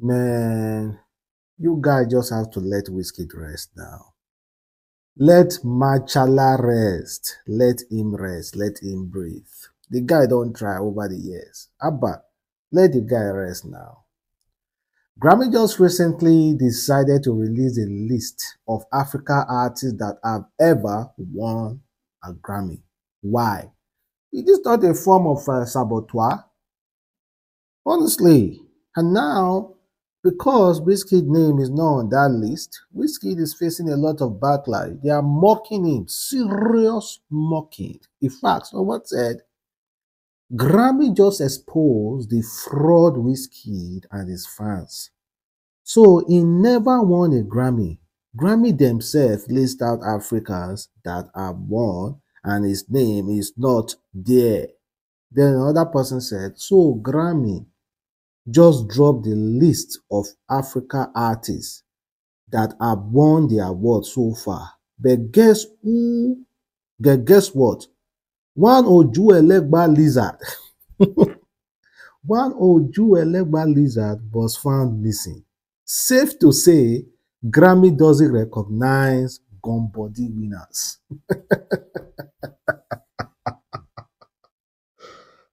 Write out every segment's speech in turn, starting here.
Man, you guys just have to let Wizkid rest now. Let Machala rest. Let him rest. Let him breathe. The guy don't try over the years. Abba, let the guy rest now. Grammy just recently decided to release a list of Africa artists that have ever won a Grammy. Why? Is this not a form of uh, saboteur? Honestly. And now, because Wizkid's name is not on that list, Wizkid is facing a lot of backlash. They are mocking him, serious mocking. In fact, someone said, Grammy just exposed the fraud Wizkid and his fans. So he never won a Grammy. Grammy themselves list out Africans that have won and his name is not there. Then another person said, so Grammy just dropped the list of Africa artists that have won the award so far. But guess who? Guess what? One Oju Elegba lizard. One Oju Elegba lizard was found missing. Safe to say, Grammy doesn't recognize Gumbody winners.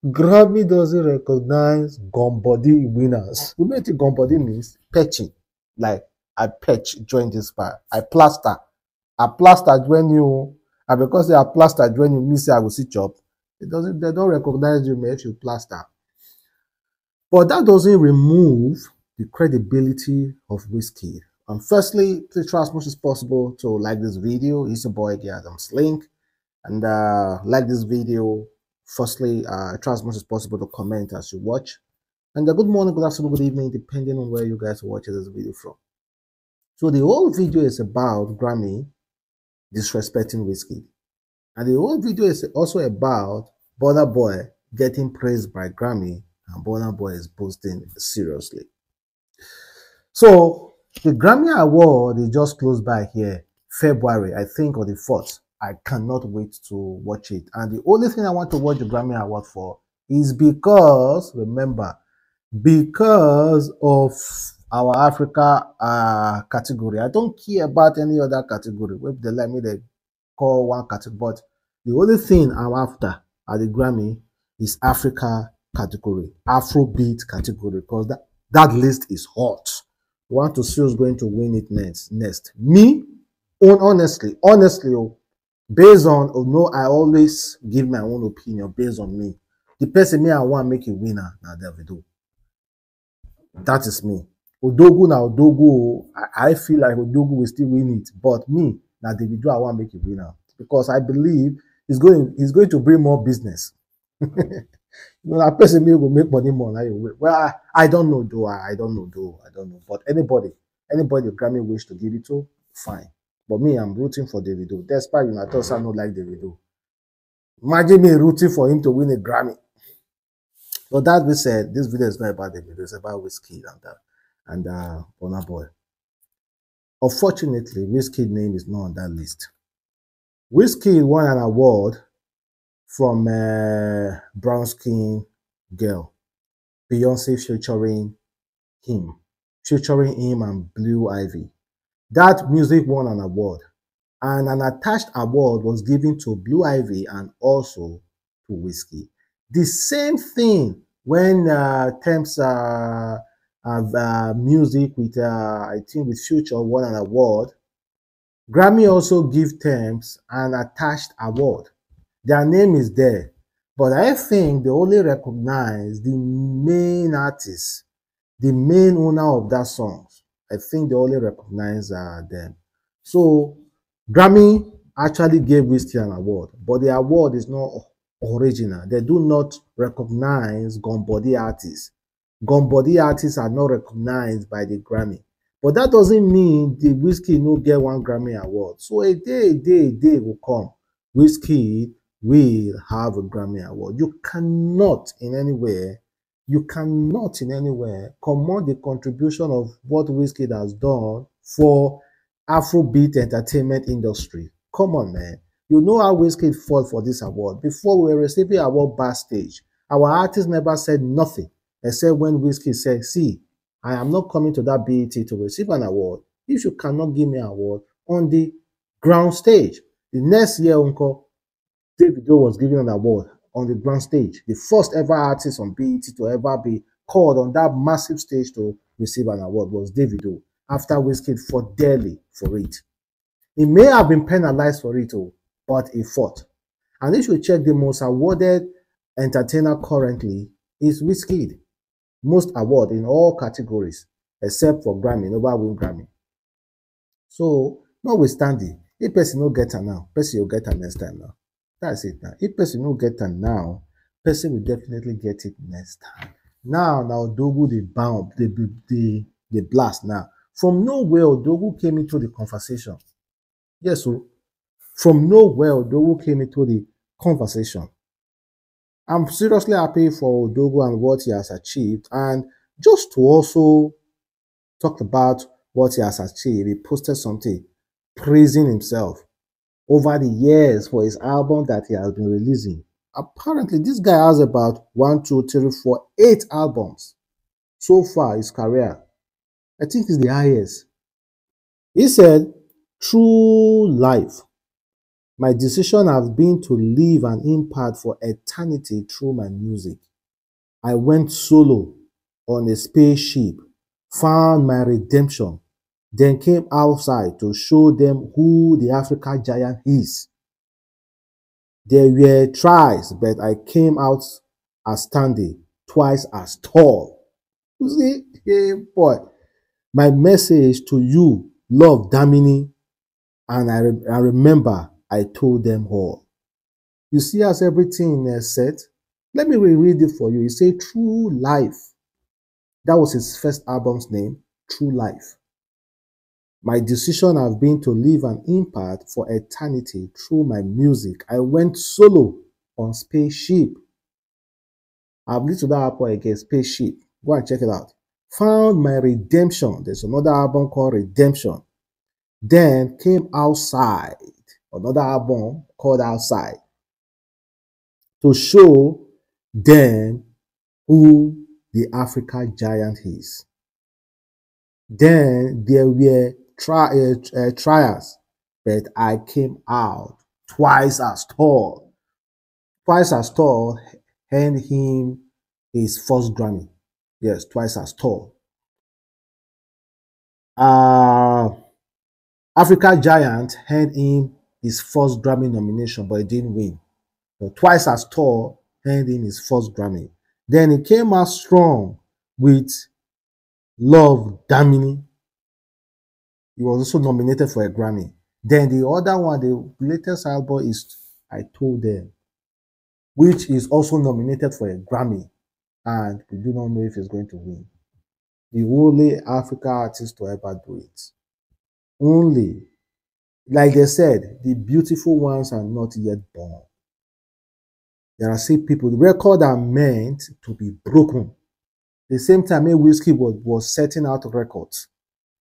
Grammy doesn't recognize Gumbody winners. You know what Gumbody means? Patching. Like, I patch join this part. I plaster. I plaster when you. And because they are plastered when you, miss say I will see chop. It doesn't, they don't recognize you if you plaster. But that doesn't remove the credibility of Wizkid. Um, firstly, please try as much as possible to like this video. It's your boy G Adams Link. And uh, like this video. Firstly, uh, try as much as possible to comment as you watch. And uh, good morning, good afternoon, good evening, depending on where you guys watching this video from. So the whole video is about Grammy disrespecting Wizkid. And the whole video is also about Burna Boy getting praised by Grammy and Burna Boy is boasting seriously. So the Grammy Award is just close by here, February, I think, or the 4th. I cannot wait to watch it. And the only thing I want to watch the Grammy Award for is because, remember, because of our Africa uh, category. I don't care about any other category. If they let me, they call one category. But the only thing I'm after at the Grammy is Africa category, Afrobeat category, because that, that list is hot want to see who's going to win it next. Next, me, honestly, honestly, oh, based on oh no, I always give my own opinion based on me. The person me I want make a winner now Davido. That is me. Odogwu now Odogwu, I, I feel like Odogwu will still win it, but me now Davido I want make a winner because I believe he's going he's going to bring more business. you know, that person may will make money more. Like, well, I, I don't know, though. I, I don't know, though. I don't know. But anybody, anybody Grammy wish to give it to, fine. But me, I'm rooting for Davido. Despite thought I don't like Davido. Imagine me rooting for him to win a Grammy. But that being said, this video is not about Davido. It's about Wizkid and uh, and uh, Burna Boy. Unfortunately, Wizkid's name is not on that list. Wizkid won an award from uh, Brown Skin Girl, Beyonce featuring him, featuring him and Blue Ivy. That music won an award, and an attached award was given to Blue Ivy and also to Wizkid. The same thing when uh, Tems uh, uh, music with, uh, I think, with Future won an award. Grammy also give Tems an attached award. Their name is there. But I think they only recognize the main artist, the main owner of that song. I think they only recognize uh, them. So Grammy actually gave Whiskey an award, but the award is not original. They do not recognize Gumbody artists. Gumbody artists are not recognized by the Grammy. But that doesn't mean the Whiskey no get one Grammy award. So a day, a day, a day will come. Whiskey will have a Grammy Award. You cannot in any way, you cannot in any way command the contribution of what Wizkid has done for Afrobeat entertainment industry. Come on, man. You know how Wizkid fought for this award. Before we were receiving award backstage, our artist never said nothing except when Wizkid said, see, I am not coming to that BET to receive an award if you cannot give me an award on the ground stage. The next year, Uncle Davido was given an award on the grand stage, the first ever artist on BET to ever be called on that massive stage to receive an award was Davido after Wizkid fought daily for it. He may have been penalized for it, all, but he fought. And if you check the most awarded entertainer currently is Wizkid. Most award in all categories except for Grammy, never win Grammy. So, notwithstanding, if person no get am now, person will get am next time now. That's it now. If person no get am now, person will definitely get it next time. Now, now Dogu the bound, the the the blast now. From nowhere, Dogu came into the conversation. Yes, so from nowhere, Dogu came into the conversation. I'm seriously happy for Dogu and what he has achieved. And just to also talk about what he has achieved, he posted something praising himself over the years for his album that he has been releasing. Apparently, this guy has about one, two, three, four, eight albums so far his career. I think it's the highest. He said, True life. My decision has been to leave an impact for eternity through my music. I went solo on a spaceship, found my redemption, then came outside to show them who the Africa giant is. There were tries, but I came out as standing twice as tall. You see, hey boy, my message to you, love Damini, and I, re I remember I told them all. You see, as everything is said, let me reread it for you. He said, True Life. That was his first album's name, True Life. My decision has been to leave an impact for eternity through my music. I went solo on Spaceship. I've listened to that album again, Spaceship. Go and check it out. Found my redemption. There's another album called Redemption. Then came outside another album called Outside to show them who the Africa giant is. Then there were tri uh, uh, trials, but I came out twice as tall. Twice as tall, hand him his first Grammy. Yes, twice as tall. Uh, Africa Giant hand him his first Grammy nomination, but he didn't win. But twice as tall, earned him his first Grammy. Then he came out strong with Love Damini. He was also nominated for a Grammy. Then the other one, the latest album is I Told Them, which is also nominated for a Grammy. And we do not know if he's going to win. The only Africa artist to ever do it. Only like they said, the beautiful ones are not yet born. There are still people, the record are meant to be broken. The same time, a Wizkid was, was setting out records.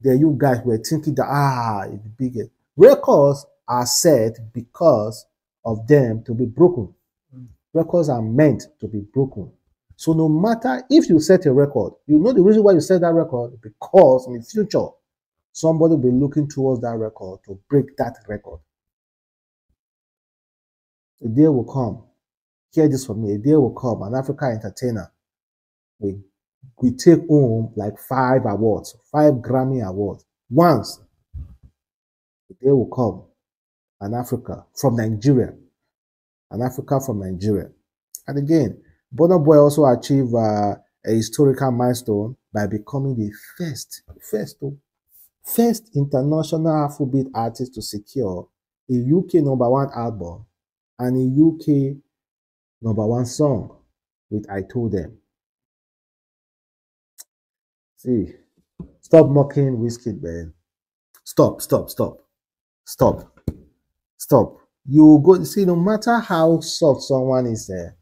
There you guys were thinking that, ah, it's bigger. Records are set because of them to be broken. Mm. Records are meant to be broken. So no matter if you set a record, you know the reason why you set that record because in the future Somebody will be looking towards that record to break that record. A day will come. Hear this from me. A day will come. An African entertainer will, will take home like five awards, five Grammy awards. Once the day will come. An Africa from Nigeria. An Africa from Nigeria. And again, Burna Boy also achieved uh, a historical milestone by becoming the first, first to first international Afrobeat artist to secure a UK number one album and a UK number one song with I Told Them. See, stop mocking Wizkid, man. Stop, stop, stop, stop, stop. You go see, no matter how soft someone is there, uh,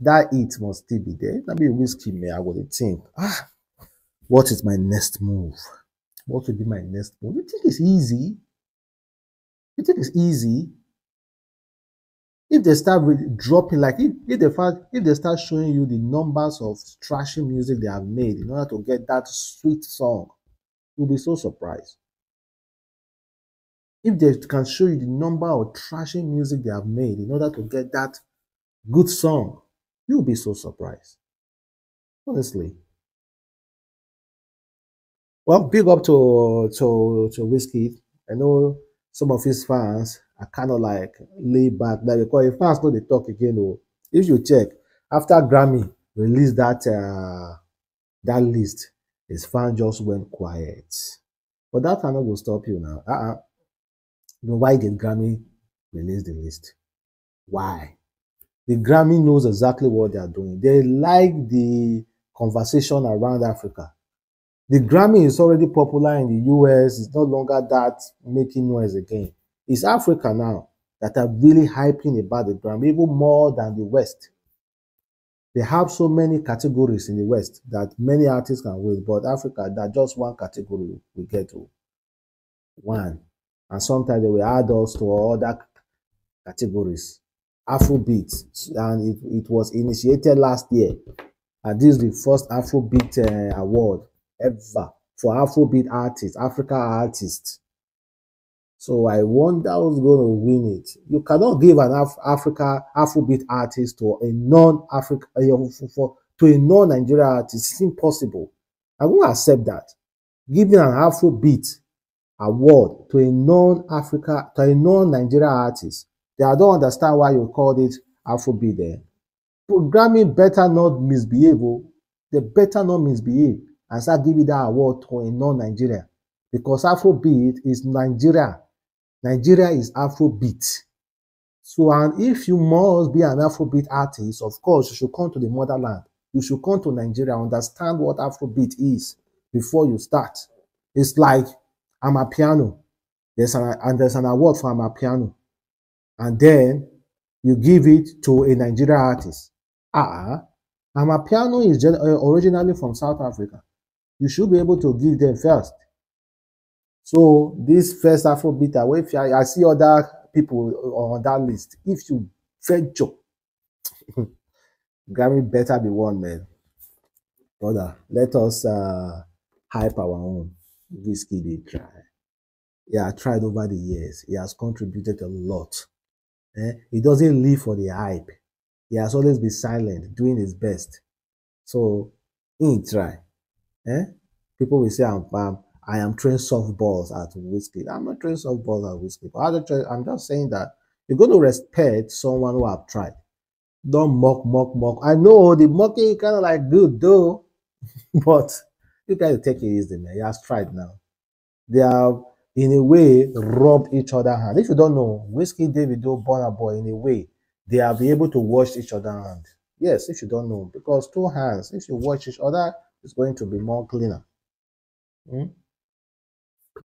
that it must still be there. That be Wizkid, man. I would think, ah, what is my next move? What will be my next move? You think it's easy? You think it's easy? If they start really dropping, like if, if they start if they start showing you the numbers of trashy music they have made in order to get that sweet song, you'll be so surprised. If they can show you the number of trashy music they have made in order to get that good song, you'll be so surprised. Honestly. Well, big up to to to Wizkid. I know some of his fans are kind of like laid back. Like because if fans know they talk again, oh, if you check after Grammy released that uh, that list, his fans just went quiet. But that cannot go stop you now. Uh-uh. Know, why did Grammy release the list? Why? The Grammy knows exactly what they are doing. They like the conversation around Africa. The Grammy is already popular in the US. It's no longer that making noise again. It's Africa now that are really hyping about the Grammy, even more than the West. They have so many categories in the West that many artists can win, but Africa, that just one category we get to. One and sometimes they will add us to other categories. Afrobeat, and it, it was initiated last year. And this is the first Afrobeat uh, award ever for Afrobeat artists, Africa artists. So I wonder who's going to win it. You cannot give an Af Africa Afrobeat artist to a non-Africa uh, to a non-Nigeria artist. It's impossible. I won't accept that. Giving an Afrobeat award to a non-Africa, to a non-Nigeria artist. They I don't understand why you called it Afrobeat there. Programming better not misbehave. Oh. They better not misbehave and start giving that award to a non-Nigeria. Because Afrobeat is Nigeria. Nigeria is Afrobeat. So, and if you must be an Afrobeat artist, of course, you should come to the motherland. You should come to Nigeria, understand what Afrobeat is before you start. It's like Amapiano. There's an and there's an award for Amapiano, and then you give it to a Nigerian artist. Ah, Amapiano is uh, originally from South Africa. You should be able to give them first. So this first Afrobeat, if I, I see other people on that list, if you venture, Grammy better be one man. Brother, let us uh, hype our own. Wizkid they try. Yeah, has tried over the years. He has contributed a lot. Eh? He doesn't live for the hype. He has always been silent, doing his best. So, he try. Eh? People will say, I'm, I'm, I am trained softballs at Wizkid. I'm not trained softballs at Wizkid. I'm just saying that you're going to respect someone who have tried. Don't mock, mock, mock. I know the mocking is kind of like good though, but you guys take it easy, man. He has tried now. They have, in a way, rubbed each other hand. If you don't know, Wizkid Davido, Burna Boy, in a way, they have been able to wash each other hand. Yes, if you don't know, because two hands, if you wash each other, it's going to be more cleaner. Hmm?